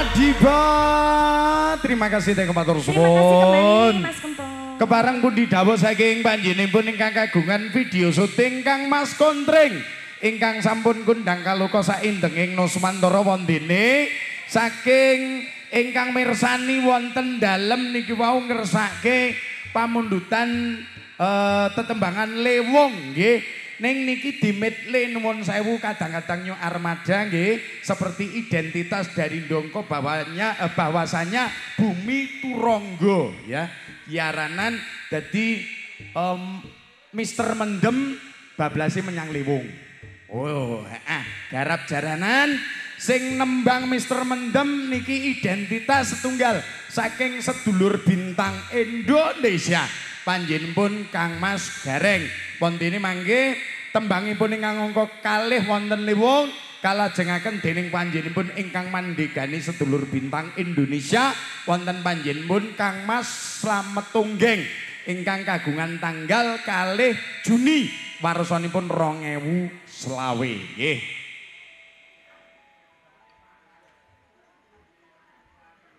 Adiba, terima kasih teh matur Terima kasih kembali Mas Kempong. Kebarang pundi dawuh saking panjenenganipun ingkang kagungan video syuting Kang Mas Kontring ingkang sampun kundang kaluka saindenging Nusmantara wondene saking ingkang mirsani wonten dalem niki wau ngersake pamundutan eh, tetembangan lewong nggih. Ning niki dimetle nuwun sewu kadang-kadang nyo armada nggih seperti identitas dari Dongko bawahnya eh, bahwasanya bumi turonggo ya. Yaranan jadi em, Mister Mendem bablasi menyang lewung. Oh, ah, garap jaranan sing nembang Mister Mendem niki identitas setunggal saking sedulur bintang Indonesia. Panjenengan Kang Mas Gareng. Pontene mangke tembangipun ingkang angka kalih wonten liwung kalajengaken dening panjenengan ingkang mandhegani sedulur bintang Indonesia wonten panjenengan Kang Mas Slamet Tunggeng ingkang kagungan tanggal kalih Juni warsanipun 2000 selawe nggih